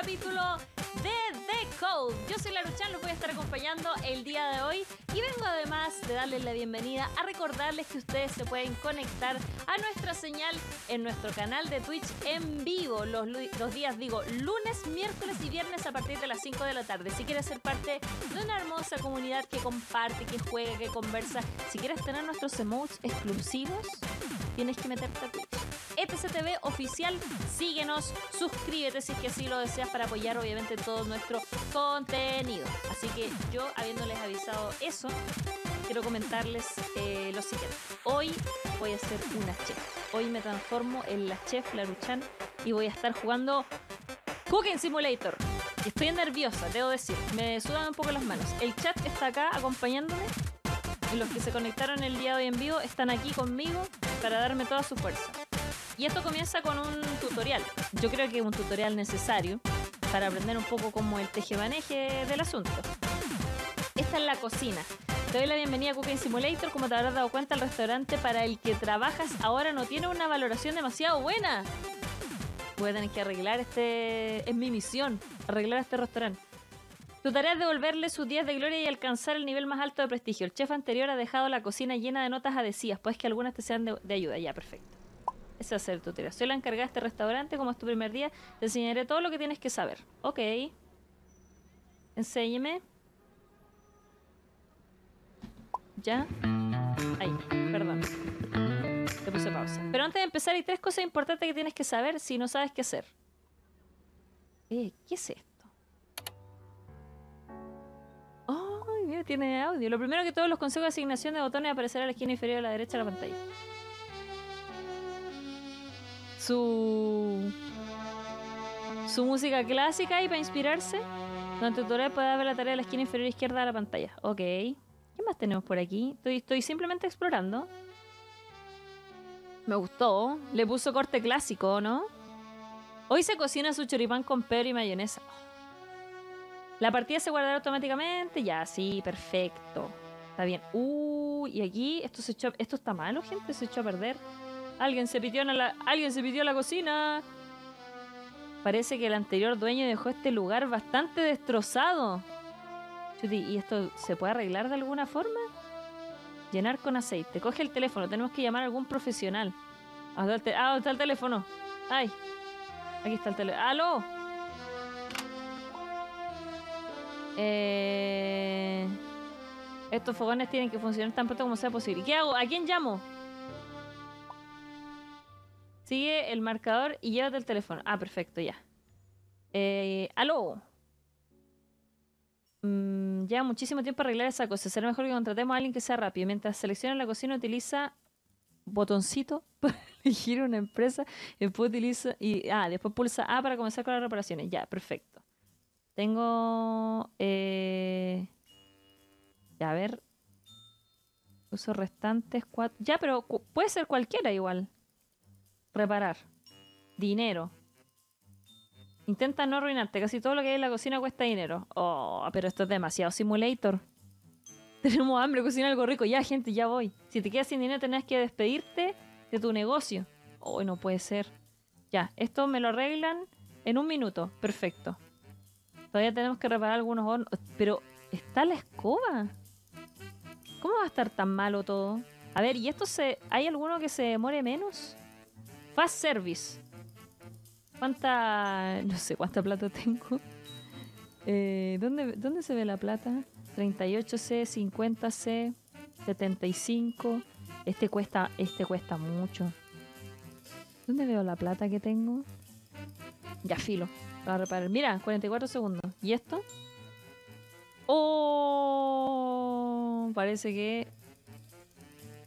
capítulo de The Code. Yo soy Laruchan, los voy a estar acompañando el día de hoy y vengo además de darles la bienvenida a recordarles que ustedes se pueden conectar a nuestra señal en nuestro canal de Twitch en vivo los, los días, digo, lunes, miércoles y viernes a partir de las 5 de la tarde. Si quieres ser parte de una hermosa comunidad que comparte, que juega, que conversa, si quieres tener nuestros emotes exclusivos, tienes que meterte a Twitch. ETCTV oficial, síguenos, suscríbete si es que así lo deseas para apoyar obviamente todo nuestro contenido. Así que yo, habiéndoles avisado eso, quiero comentarles eh, lo siguiente. Hoy voy a ser una chef. Hoy me transformo en la chef Laruchan y voy a estar jugando Cooking Simulator. Estoy nerviosa, debo decir. Me sudan un poco las manos. El chat está acá acompañándome. Y los que se conectaron el día de hoy en vivo están aquí conmigo para darme toda su fuerza. Y esto comienza con un tutorial. Yo creo que es un tutorial necesario para aprender un poco como el tejemaneje del asunto. Esta es la cocina. Te doy la bienvenida a Cooking Simulator. Como te habrás dado cuenta, el restaurante para el que trabajas ahora no tiene una valoración demasiado buena. Voy a tener que arreglar este... Es mi misión, arreglar este restaurante. Tu tarea es devolverle sus días de gloria y alcanzar el nivel más alto de prestigio. El chef anterior ha dejado la cocina llena de notas adhesivas, pues que algunas te sean de, de ayuda. Ya, perfecto. Ser el tutorial. Soy la encargada de este restaurante, como es tu primer día, te enseñaré todo lo que tienes que saber. Ok. Enséñeme. ¿Ya? Ahí, perdón. Te puse pausa. Pero antes de empezar hay tres cosas importantes que tienes que saber si no sabes qué hacer. Eh, ¿qué es esto? Oh, mira, tiene audio. Lo primero que todos los consejos de asignación de botones aparecerá a la esquina inferior a la derecha de la pantalla su su música clásica y para inspirarse. Durante el tutorial puede ver la tarea de la esquina inferior izquierda de la pantalla. Ok. ¿Qué más tenemos por aquí? Estoy, simplemente explorando. Me gustó. Le puso corte clásico, ¿no? Hoy se cocina su choripán con pebre y mayonesa. La partida se guardará automáticamente. Ya, sí, perfecto. Está bien. Uh, y aquí esto se echó, esto está malo, gente, se echó a perder. Alguien se pidió la, alguien se pidió la cocina. Parece que el anterior dueño dejó este lugar bastante destrozado. ¿y esto se puede arreglar de alguna forma? Llenar con aceite. Coge el teléfono, tenemos que llamar a algún profesional. Ah, ¿dónde está el teléfono? Ay, aquí está el teléfono. ¡Aló! Eh... Estos fogones tienen que funcionar tan pronto como sea posible. ¿Qué hago? ¿A quién llamo? Sigue el marcador y llévate el teléfono. Ah, perfecto, ya. Eh, ¡Aló! Mm, lleva muchísimo tiempo arreglar esa cosa. Será mejor que contratemos a alguien que sea rápido. Mientras selecciona la cocina, utiliza botoncito para elegir una empresa. Después utiliza. Y, ah, después pulsa A para comenzar con las reparaciones. Ya, perfecto. Tengo. Eh, ya, a ver. Uso restantes cuatro. Ya, pero puede ser cualquiera igual. Reparar. Dinero. Intenta no arruinarte. Casi todo lo que hay en la cocina cuesta dinero. Oh, pero esto es demasiado simulator. Tenemos hambre, cocina algo rico. Ya, gente, ya voy. Si te quedas sin dinero, tenés que despedirte de tu negocio. Oh, no puede ser. Ya, esto me lo arreglan en un minuto. Perfecto. Todavía tenemos que reparar algunos hornos. Pero, ¿está la escoba? ¿Cómo va a estar tan malo todo? A ver, ¿y esto se. ¿Hay alguno que se demore menos? Fast Service. ¿Cuánta... no sé cuánta plata tengo? Eh, ¿dónde, ¿Dónde se ve la plata? 38C, 50C, 75. Este cuesta, este cuesta mucho. ¿Dónde veo la plata que tengo? Ya filo. Para reparar. Mira, 44 segundos. ¿Y esto? Oh, parece que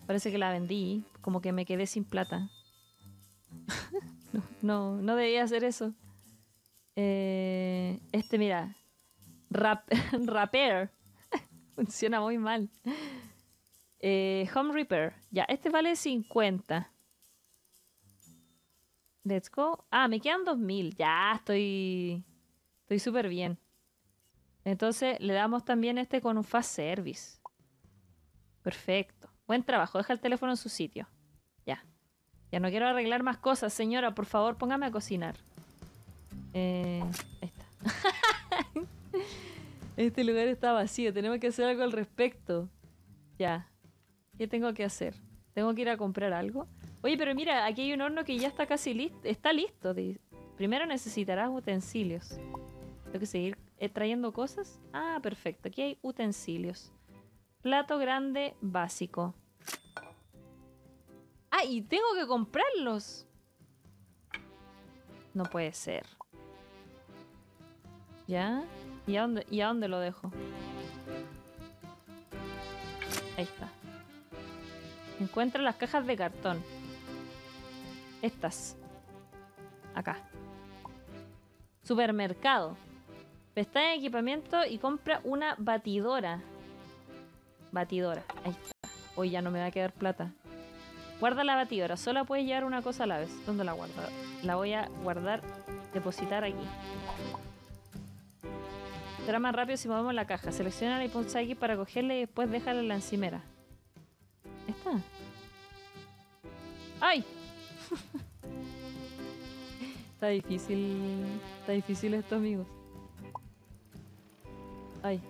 parece que la vendí, como que me quedé sin plata. No, no, debía hacer eso. Eh, este, mira. Rap. Funciona muy mal. Eh, home Repair. Ya, este vale 50. Let's go. Ah, me quedan 2000. Ya, estoy. Estoy súper bien. Entonces le damos también este con un fast service. Perfecto. Buen trabajo. Deja el teléfono en su sitio. Ya. Ya no quiero arreglar más cosas, señora. Por favor, póngame a cocinar. Eh, este lugar está vacío, tenemos que hacer algo al respecto. Ya. ¿Qué tengo que hacer? ¿Tengo que ir a comprar algo? Oye, pero mira, aquí hay un horno que ya está casi listo. Está listo. Primero necesitarás utensilios. Tengo que seguir eh, trayendo cosas. Ah, perfecto. Aquí hay utensilios. Plato grande básico. Y tengo que comprarlos. No puede ser. ¿Ya? ¿Y a dónde, y dónde lo dejo? Ahí está. Encuentra las cajas de cartón. Estas. Acá. Supermercado. Está en equipamiento y compra una batidora. Batidora. Ahí está. Hoy ya no me va a quedar plata. Guarda la batidora. Solo puedes llevar una cosa a la vez. ¿Dónde la guardo? La voy a guardar, depositar aquí. Será más rápido si movemos la caja. Selecciona y pulsa para cogerla y después déjala en la encimera. ¿Está? ¡Ay! está difícil. Está difícil esto, amigos. Ay.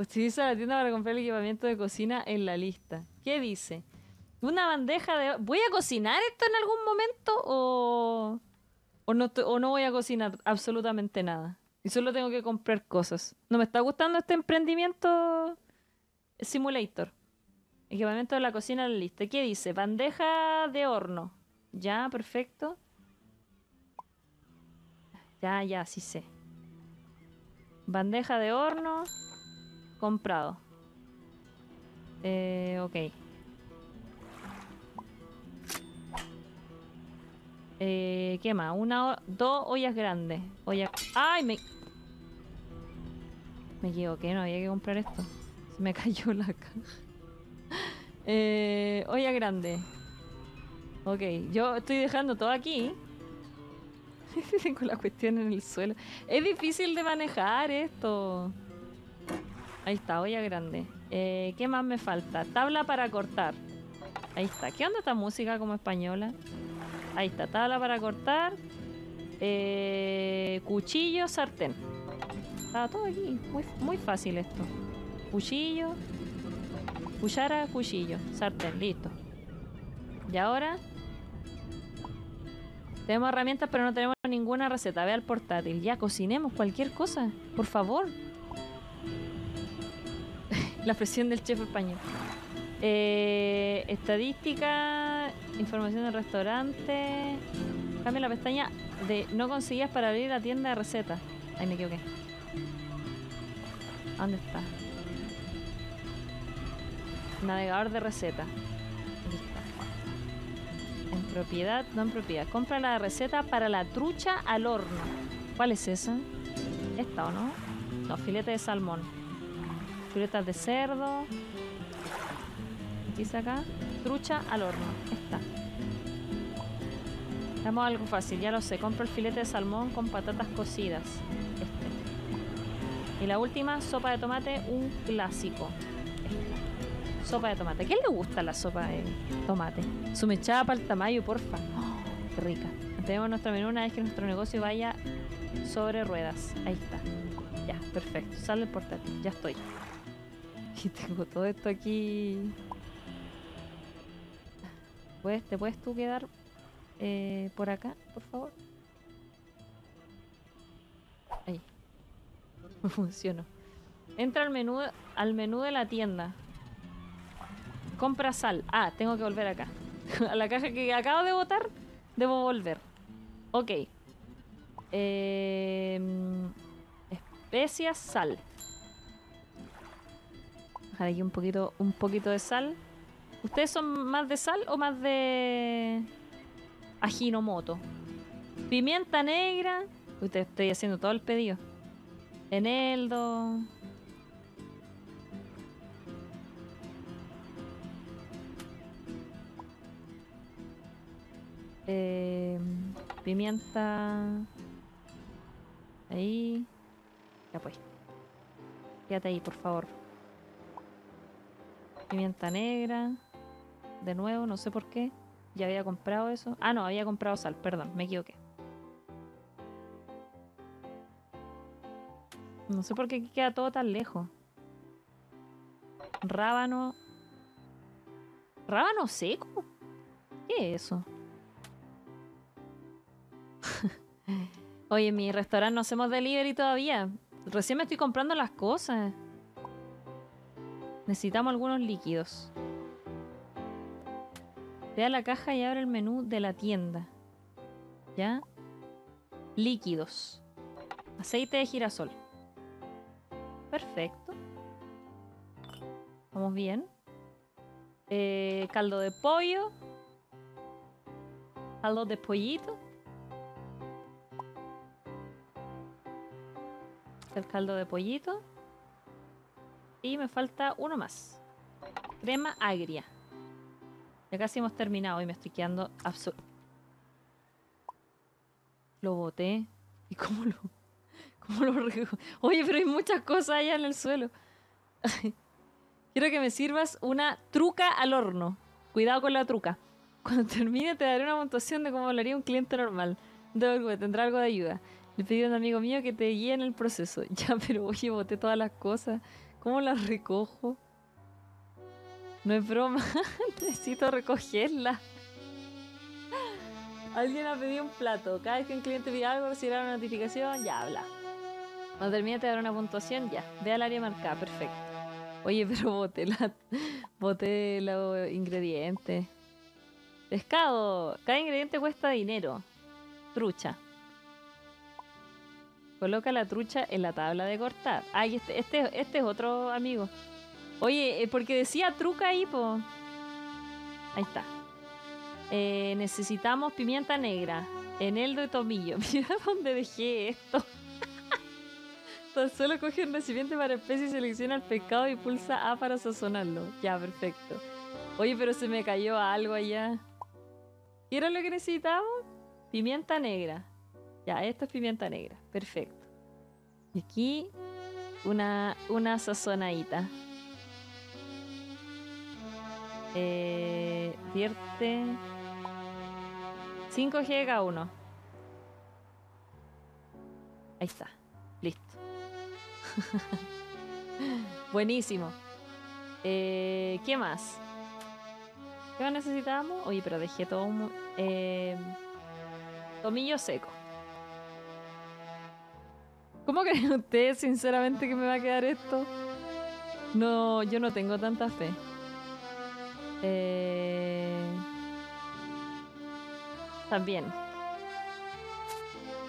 Utiliza la tienda para comprar el equipamiento de cocina en la lista. ¿Qué dice? Una bandeja de... ¿Voy a cocinar esto en algún momento o... O no, o no voy a cocinar absolutamente nada? Y solo tengo que comprar cosas. No me está gustando este emprendimiento simulator. Equipamiento de la cocina en la lista. ¿Qué dice? Bandeja de horno. Ya, perfecto. Ya, ya, sí sé. Bandeja de horno. Comprado. Eh, ok. Eh, ¿Qué más? Una, dos ollas grandes. Olla... ¡Ay! Me... Me equivoqué, no había que comprar esto. Se me cayó la caja. Eh, olla grande. Ok, yo estoy dejando todo aquí. Tengo la cuestión en el suelo. Es difícil de manejar esto. Ahí está, olla grande. Eh, ¿Qué más me falta? Tabla para cortar. Ahí está. ¿Qué onda esta música como española? Ahí está, tabla para cortar. Eh, cuchillo, sartén. Está todo aquí. Muy, muy fácil esto. Cuchillo. Cuchara, cuchillo. Sartén, listo. Y ahora... Tenemos herramientas pero no tenemos ninguna receta. Ve al portátil. Ya, cocinemos cualquier cosa. Por favor. La presión del chef español. Eh, estadística, información del restaurante. Cambia la pestaña de no conseguías para abrir la tienda de recetas. Ahí me equivoqué. ¿Dónde está? Navegador de recetas. En propiedad, no en propiedad. Compra la receta para la trucha al horno. ¿Cuál es esa? ¿Esta o no? No, filete de salmón. Filetas de cerdo dice acá, trucha al horno. Está. Damos algo fácil, ya lo sé. Compro el filete de salmón con patatas cocidas. Este. Y la última, sopa de tomate, un clásico. Sopa de tomate. ¿A quién le gusta la sopa de tomate? Su mechada para el tamaño, porfa. Oh, qué rica. Tenemos nuestro menú una vez que nuestro negocio vaya sobre ruedas. Ahí está. Ya, perfecto. Sale el portátil. Ya estoy. Y tengo todo esto aquí ¿Te puedes tú quedar eh, por acá, por favor? Ahí. No funcionó. Entra al menú, al menú de la tienda. Compra sal. Ah, tengo que volver acá. a la caja que acabo de botar, debo volver. Ok. Eh, especias, sal. Dejar aquí un poquito, un poquito de sal. ¿Ustedes son más de sal o más de ajinomoto? Pimienta negra. Uy, estoy haciendo todo el pedido. Eneldo. Eh, pimienta. Ahí. Ya pues. Quédate ahí, por favor. Pimienta negra. De nuevo, no sé por qué. Ya había comprado eso. Ah, no, había comprado sal, perdón, me equivoqué. No sé por qué queda todo tan lejos. Rábano. ¿Rábano seco? ¿Qué es eso? Oye, en mi restaurante no hacemos delivery todavía. Recién me estoy comprando las cosas. Necesitamos algunos líquidos. Ve a la caja y abre el menú de la tienda. ¿Ya? Líquidos. Aceite de girasol. Perfecto. Vamos bien. Eh, caldo de pollo. Caldo de pollito. El caldo de pollito. Y me falta uno más. Crema agria. Ya casi hemos terminado y me estoy quedando absurdo. Lo boté. ¿Y cómo lo, cómo lo Oye, pero hay muchas cosas allá en el suelo. Quiero que me sirvas una truca al horno. Cuidado con la truca. Cuando termine te daré una puntuación de cómo hablaría un cliente normal. De tendrá algo de ayuda. Le pedí a un amigo mío que te guíe en el proceso. Ya, pero oye, boté todas las cosas. ¿Cómo las recojo? No es broma. Necesito recogerla. Alguien ha pedido un plato. Cada vez que un cliente pide algo, recibirá una notificación. Ya habla. Cuando termine te daré una puntuación. Ya. Ve al área marcada. Perfecto. Oye, pero boté la, boté los. Pescado. Cada ingrediente cuesta dinero. Trucha. Coloca la trucha en la tabla de cortar. Ay, este, este, este es otro amigo. Oye, eh, porque decía truca ahí, po. Ahí está. Eh, necesitamos pimienta negra, eneldo y tomillo. Mira dónde dejé esto. Tan solo coge un recipiente para especie y selecciona el pescado y pulsa A para sazonarlo. Ya, perfecto. Oye, pero se me cayó algo allá. ¿Qué era lo que necesitamos? Pimienta negra. Ya, esto es pimienta negra. Perfecto. Y aquí una, una sazonadita. Eh, vierte 5 G cada uno. Ahí está. Listo. Buenísimo. Eh, ¿Qué más? ¿Qué más necesitamos? Oye, pero dejé todo un... Eh, tomillo seco. ¿Cómo creen ustedes, sinceramente, que me va a quedar esto? No, yo no tengo tanta fe. Eh... También.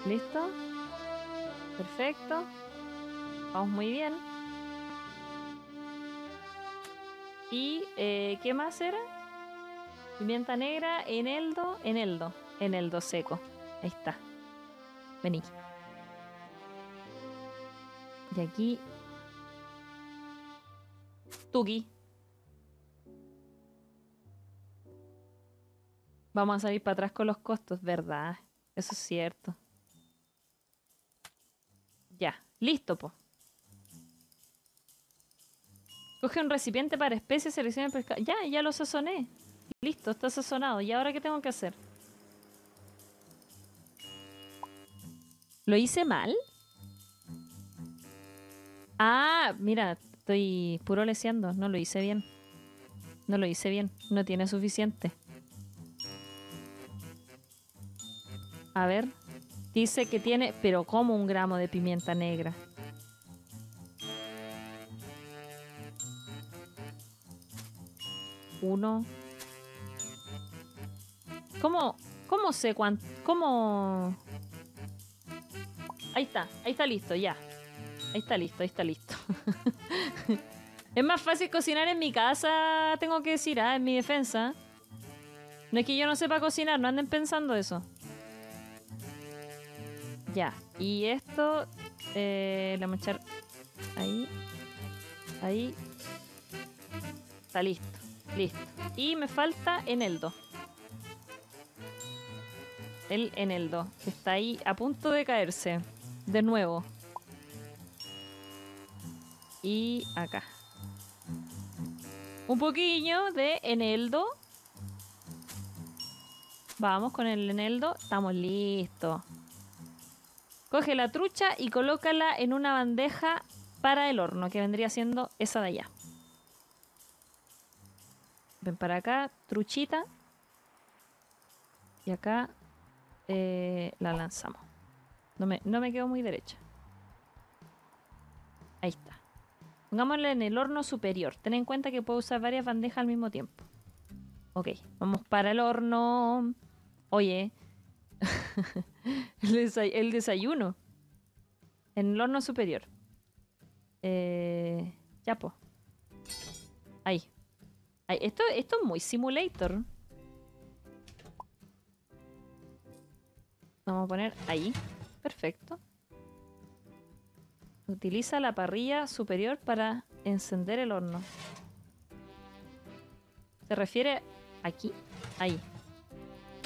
¿Listo? Perfecto. Vamos muy bien. ¿Y eh, qué más era? Pimienta negra, eneldo, eneldo, eneldo seco. Ahí está. Vení. Y aquí. Tuki. Vamos a salir para atrás con los costos, ¿verdad? Eso es cierto. Ya, listo, po. Coge un recipiente para especies, selecciona el pescado. Ya, ya lo sazoné. Listo, está sazonado. ¿Y ahora qué tengo que hacer? ¿Lo hice mal? Ah, mira, estoy puro leseando. No lo hice bien. No lo hice bien. No tiene suficiente. A ver. Dice que tiene, pero como un gramo de pimienta negra. Uno. ¿Cómo, cómo sé cuánto? ¿Cómo? Ahí está, ahí está listo, ya. Ahí está listo, ahí está listo. es más fácil cocinar en mi casa, tengo que decir, ¿ah? en mi defensa. No es que yo no sepa cocinar, no anden pensando eso. Ya, y esto eh, le vamos a echar ahí, ahí. Está listo, listo. Y me falta eneldo. El eneldo, que está ahí a punto de caerse. De nuevo. Y acá. Un poquillo de eneldo. Vamos con el eneldo. Estamos listos. Coge la trucha y colócala en una bandeja para el horno, que vendría siendo esa de allá. Ven para acá, truchita. Y acá eh, la lanzamos. No me, no me quedo muy derecha. Ahí está. Pongámosla en el horno superior. Ten en cuenta que puedo usar varias bandejas al mismo tiempo. Ok, vamos para el horno. Oye, el, desayuno. En el horno superior. Eh, ya, po. Ahí. Esto, esto es muy simulator. Vamos a poner ahí. Perfecto. Utiliza la parrilla superior para encender el horno. ¿Se refiere aquí? Ahí.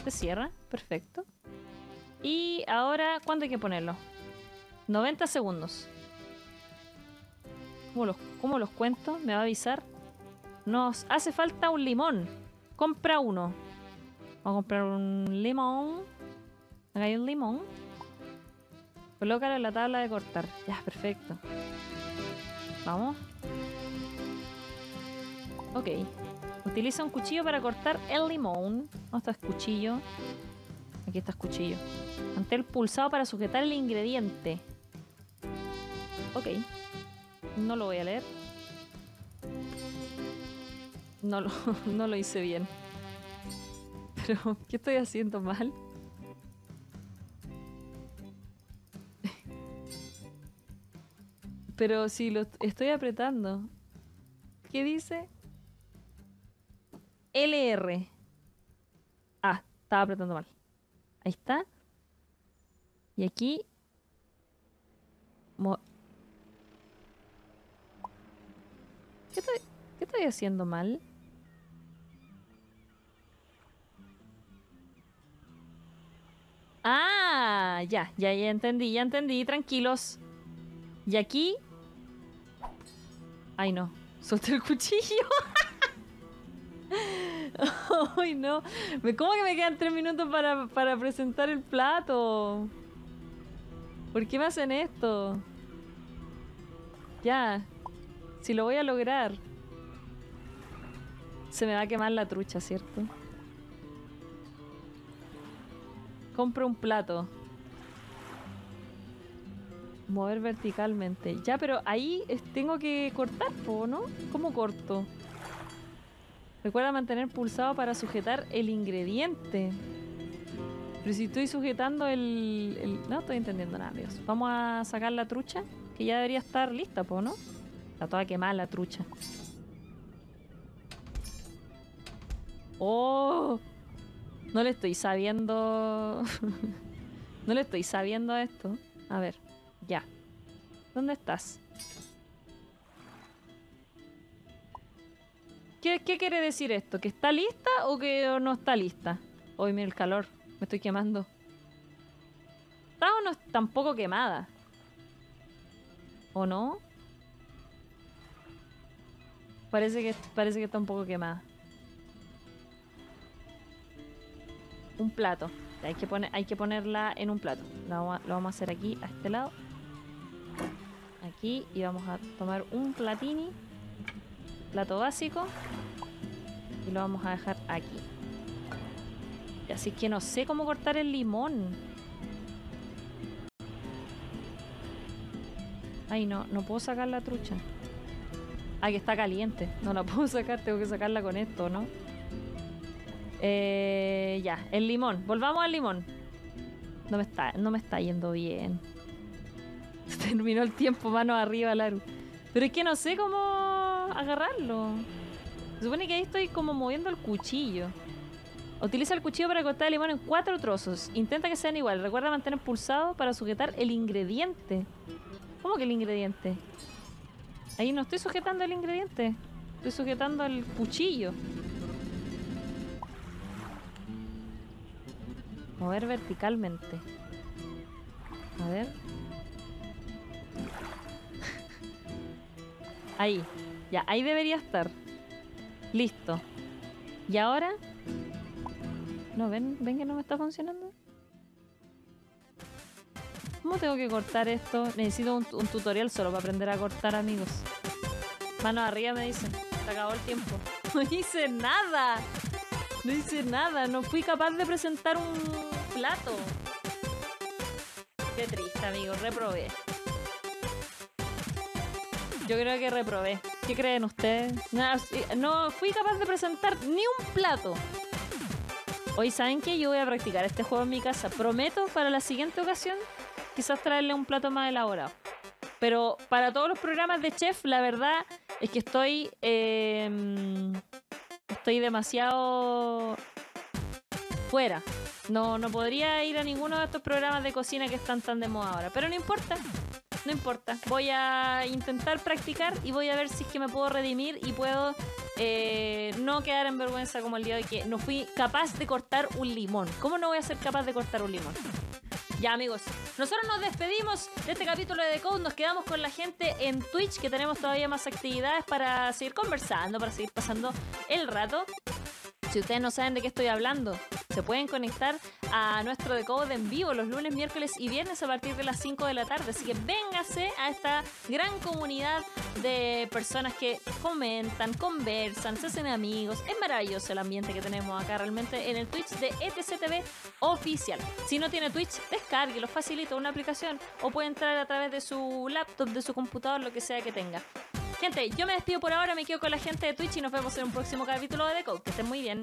Se cierra. Perfecto. Y ahora, ¿cuándo hay que ponerlo? 90 segundos. ¿Cómo los, cómo los cuento? ¿Me va a avisar? Nos hace falta un limón. Compra uno. Vamos a comprar un limón. Acá hay un limón. Colócalo en la tabla de cortar. Ya, perfecto. Vamos. Ok. Utiliza un cuchillo para cortar el limón. ¿Dónde está el cuchillo? Aquí está el cuchillo. Ante el pulsado para sujetar el ingrediente. Ok. No lo voy a leer. No lo, no lo hice bien. Pero, ¿qué estoy haciendo mal? Pero si lo estoy apretando. ¿Qué dice? LR. Ah, estaba apretando mal. Ahí está. Y aquí... ¿Qué estoy, ¿Qué estoy haciendo mal? Ah, ya, ya, ya entendí, ya entendí, tranquilos. Y aquí Ay, no. Solté el cuchillo. Ay, no. ¿Cómo que me quedan tres minutos para, para presentar el plato? ¿Por qué me hacen esto? Ya. Si lo voy a lograr. Se me va a quemar la trucha, ¿cierto? Compro un plato. Mover verticalmente. Ya, pero ahí tengo que cortar, ¿no? ¿Cómo corto? Recuerda mantener pulsado para sujetar el ingrediente. Pero si estoy sujetando el, No estoy entendiendo nada, Dios. Vamos a sacar la trucha, que ya debería estar lista, ¿po, no? Está toda quemada la trucha. ¡Oh! No le estoy sabiendo... no le estoy sabiendo esto. A ver. Ya. ¿Dónde estás? ¿Qué, quiere decir esto? ¿Que está lista o que no está lista? Hoy mira el calor. Me estoy quemando. ¿Está o no es tampoco quemada? ¿O no? Parece que, parece que está un poco quemada. Un plato. Hay que, poner, hay que ponerla en un plato. lo vamos a hacer aquí, a este lado aquí y vamos a tomar un platini, plato básico, y lo vamos a dejar aquí. Así que no sé cómo cortar el limón. Ay, no, no puedo sacar la trucha. Ah, que está caliente. No la puedo sacar, tengo que sacarla con esto, ¿no? Eh, ya, el limón. Volvamos al limón. No me está, no me está yendo bien. terminó el tiempo, mano arriba, Laru. Pero es que no sé cómo agarrarlo. Se supone que ahí estoy como moviendo el cuchillo. Utiliza el cuchillo para cortar el limón en cuatro trozos. Intenta que sean igual. Recuerda mantener pulsado para sujetar el ingrediente. ¿Cómo que el ingrediente? Ahí no estoy sujetando el ingrediente. Estoy sujetando el cuchillo. Mover verticalmente. A ver. Ahí. Ya, ahí debería estar. Listo. Y ahora... No, ven, ven que no me está funcionando. ¿Cómo tengo que cortar esto? Necesito un, un tutorial solo para aprender a cortar, amigos. Mano arriba me dicen. Se acabó el tiempo. No hice nada. No hice nada. No fui capaz de presentar un plato. Qué triste, amigos. Reprobé. Yo creo que reprobé. ¿Qué creen ustedes? Nada, sí, no fui capaz de presentar ni un plato. Hoy, ¿saben qué? Yo voy a practicar este juego en mi casa. Prometo para la siguiente ocasión quizás traerle un plato más elaborado. Pero para todos los programas de chef, la verdad es que estoy. eh, estoy demasiado fuera. No, no podría ir a ninguno de estos programas de cocina que están tan de moda ahora. Pero no importa. No importa. Voy a intentar practicar y voy a ver si es que me puedo redimir y puedo eh, no quedar en vergüenza como el día de hoy que no fui capaz de cortar un limón. ¿Cómo no voy a ser capaz de cortar un limón? Ya amigos, nosotros nos despedimos de este capítulo de The Code, nos quedamos con la gente en Twitch que tenemos todavía más actividades para seguir conversando, para seguir pasando el rato. Si ustedes no saben de qué estoy hablando, se pueden conectar a nuestro Decode en vivo los lunes, miércoles y viernes a partir de las 5 de la tarde. Así que véngase a esta gran comunidad de personas que comentan, conversan, se hacen amigos. Es maravilloso el ambiente que tenemos acá realmente en el Twitch de ETCTV oficial. Si no tiene Twitch, descárguelo, facilita una aplicación o puede entrar a través de su laptop, de su computador, lo que sea que tenga. Gente, yo me despido por ahora, me quedo con la gente de Twitch y nos vemos en un próximo capítulo de The Code. Que estén muy bien.